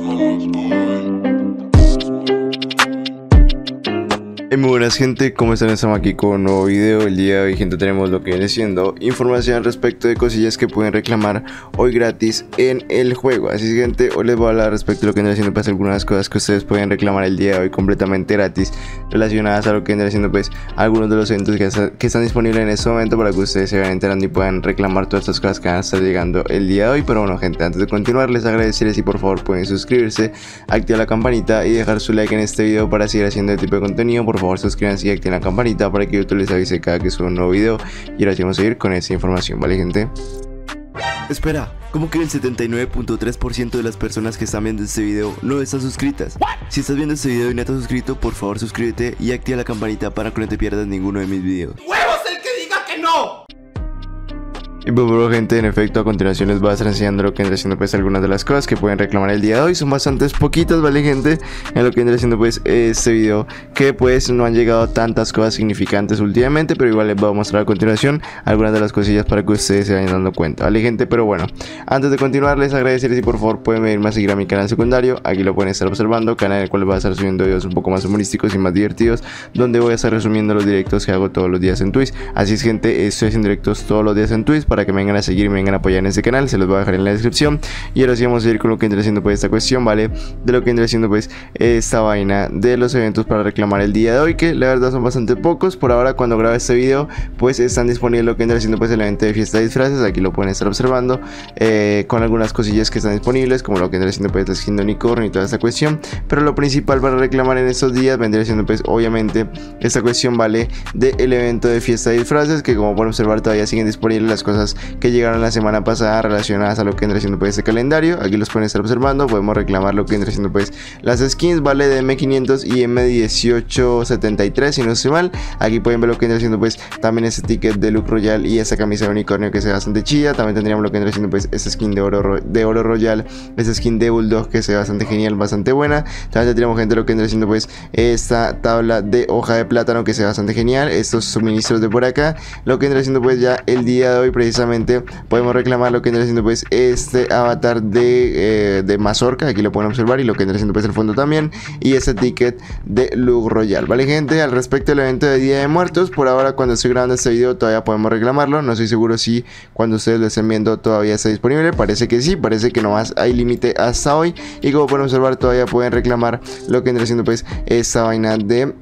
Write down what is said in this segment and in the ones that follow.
mama. Muy buenas gente, ¿cómo están? Estamos aquí con un nuevo video. El día de hoy gente tenemos lo que viene siendo Información respecto de cosillas que pueden reclamar hoy gratis en el juego. Así es gente, hoy les voy a hablar respecto de lo que viene haciendo pues algunas cosas que ustedes pueden reclamar el día de hoy completamente gratis Relacionadas a lo que viene haciendo pues algunos de los eventos que, están disponibles en este momento Para que ustedes se vayan enterando y puedan reclamar todas estas cosas que van a estar llegando el día de hoy. Pero bueno gente, antes de continuar les agradeceré si por favor pueden suscribirse Activar la campanita y dejar su like en este video para seguir haciendo este tipo de contenido. Por favor favor suscríbanse y activen la campanita para que YouTube les avise cada que suba un nuevo video. Y ahora sí vamos a ir con esta información, ¿vale gente? Espera, ¿cómo que el 79.3% de las personas que están viendo este video no están suscritas? Si estás viendo este video y no estás suscrito, por favor suscríbete y activa la campanita para que no te pierdas ninguno de mis videos. ¡Huevos Y pues bueno gente, en efecto a continuación les voy a estar enseñando lo que vendrá siendo pues algunas de las cosas que pueden reclamar el día de hoy Son bastantes poquitas, ¿vale gente? En lo que vendrá siendo pues este video que pues no han llegado tantas cosas significantes últimamente Pero igual les voy a mostrar a continuación algunas de las cosillas para que ustedes se vayan dando cuenta, ¿vale gente? Pero bueno, antes de continuar les agradeceré si por favor pueden venirme a seguir a mi canal secundario Aquí lo pueden estar observando, canal en el cual voy a estar subiendo videos un poco más humorísticos y más divertidos Donde voy a estar resumiendo los directos que hago todos los días en Twitch Así es gente, estoy haciendo directos todos los días en Twitch que me vengan a seguir y me vengan a apoyar en este canal, se los voy a dejar en la descripción. Y ahora sí vamos a ir con lo que entra haciendo pues esta cuestión, ¿vale? De lo que entra haciendo pues esta vaina de los eventos para reclamar el día de hoy, que la verdad son bastante pocos. Por ahora cuando grabe este video pues están disponibles lo que entra haciendo pues el evento de fiesta de disfraces, aquí lo pueden estar observando, eh, con algunas cosillas que están disponibles, como lo que entra haciendo pues la skin de unicornio y toda esta cuestión. Pero lo principal para reclamar en estos días vendría siendo pues obviamente esta cuestión, ¿vale? Del evento de fiesta de disfraces, que como pueden observar todavía siguen disponibles las cosas que llegaron la semana pasada relacionadas a lo que entra siendo pues este calendario. Aquí los pueden estar observando. Podemos reclamar lo que entra siendo pues las skins, vale, de M500 y M1873, si no estoy mal. Aquí pueden ver lo que entra siendo pues también ese ticket de Look Royal y esa camisa de unicornio que se ve bastante chida. También tendríamos lo que entra siendo pues esa skin de oro, de oro royal, esa skin de Bulldog que se bastante genial, bastante buena. También tendríamos gente lo que entra siendo pues esta tabla de hoja de plátano que se bastante genial. Estos suministros de por acá. Lo que entra siendo pues ya el día de hoy precisamente podemos reclamar lo que vendrá siendo pues este avatar de, eh, de Mazorca, aquí lo pueden observar y lo que vendrá siendo pues el fondo también. Y este ticket de Look Royal, ¿vale gente? Al respecto del evento de Día de Muertos, por ahora cuando estoy grabando este video todavía podemos reclamarlo, no estoy seguro si cuando ustedes lo estén viendo todavía está disponible, parece que sí, parece que nomás hay límite hasta hoy. Y como pueden observar todavía pueden reclamar lo que vendrá siendo pues esta vaina de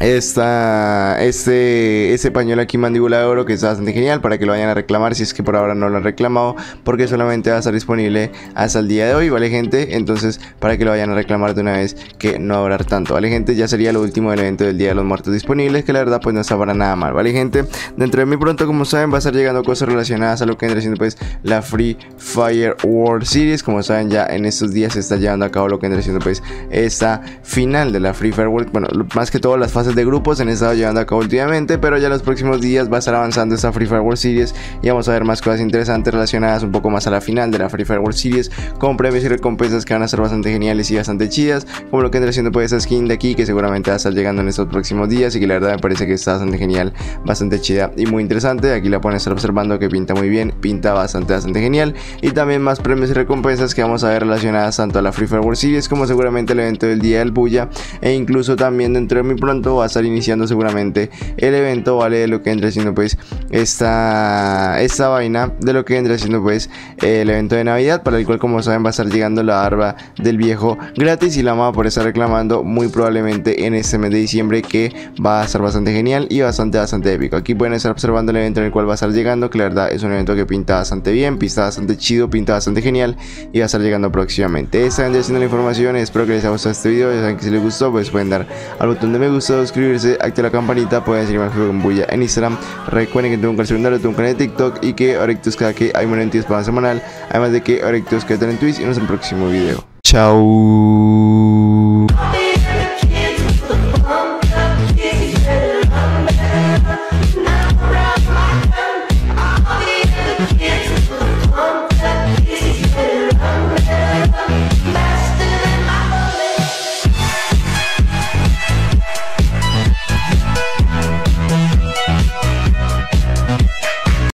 esta, este, este pañuelo aquí mandíbula de oro que está bastante genial para que lo vayan a reclamar si es que por ahora no lo han reclamado porque solamente va a estar disponible hasta el día de hoy, ¿vale gente? Entonces para que lo vayan a reclamar de una vez que no habrá tanto, ¿vale gente? Ya sería lo último del evento del Día de los Muertos disponibles que la verdad pues no está para nada mal, ¿vale gente? Dentro de muy pronto como saben va a estar llegando cosas relacionadas a lo que vendrá siendo pues la Free Fire World Series, como saben ya en estos días se está llevando a cabo lo que vendrá siendo pues esta final de la Free Fire World, bueno más que todo las fases de grupos han estado llevando a cabo últimamente, pero ya los próximos días va a estar avanzando esta Free Fire World Series y vamos a ver más cosas interesantes relacionadas un poco más a la final de la Free Fire World Series con premios y recompensas que van a ser bastante geniales y bastante chidas, como lo que vendrá siendo pues esa skin de aquí que seguramente va a estar llegando en estos próximos días y que la verdad me parece que está bastante genial, bastante chida y muy interesante. Aquí la pueden estar observando que pinta muy bien, pinta bastante bastante genial y también más premios y recompensas que vamos a ver relacionadas tanto a la Free Fire World Series como seguramente el evento del día del Bulla e incluso también dentro de muy pronto va a estar iniciando seguramente el evento, ¿vale? De lo que entra siendo pues esta, esta vaina, de lo que entra siendo pues el evento de Navidad, para el cual como saben va a estar llegando la barba del viejo gratis y la a por estar reclamando muy probablemente en este mes de diciembre que va a estar bastante genial y bastante bastante épico. Aquí pueden estar observando el evento en el cual va a estar llegando, que la verdad es un evento que pinta bastante bien, pinta bastante chido, pinta bastante genial y va a estar llegando próximamente. Esta vendría siendo la información, espero que les haya gustado este video, ya saben que si les gustó pues pueden dar al botón de me gusta, suscribirse suscribirse, la campanita, pueden seguirme en Bulla en Instagram. Recuerden que tengo un canal secundario, tengo un canal de TikTok y que Orectus cada que hay momentos para semanal. Además de que Orectus quedan en Twitch y nos vemos en el próximo video. Chao.